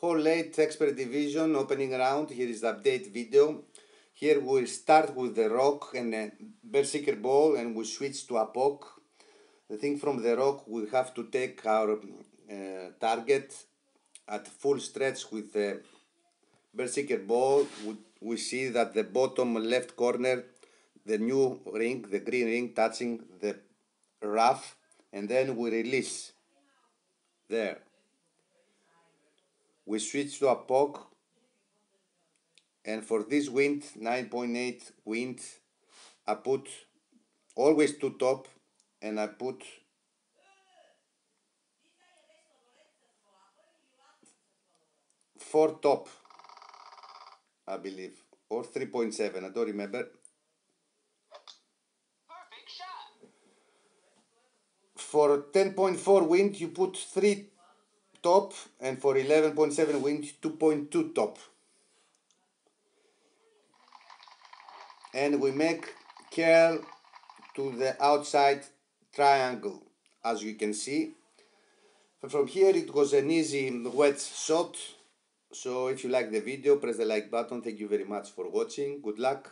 Hole 8 expert division opening round. Here is the update video. Here we start with the rock and a berserker ball and we switch to a poke. The thing from the rock we have to take our uh, target at full stretch with the berserker ball. We, we see that the bottom left corner, the new ring, the green ring touching the rough and then we release there we switch to a poke and for this wind 9.8 wind I put always two top and I put four top I believe or 3.7 I don't remember. For 10.4 wind you put 3 top and for 11.7 wind 2.2 top. And we make curl to the outside triangle as you can see. From here it was an easy wet shot. So if you like the video press the like button. Thank you very much for watching. Good luck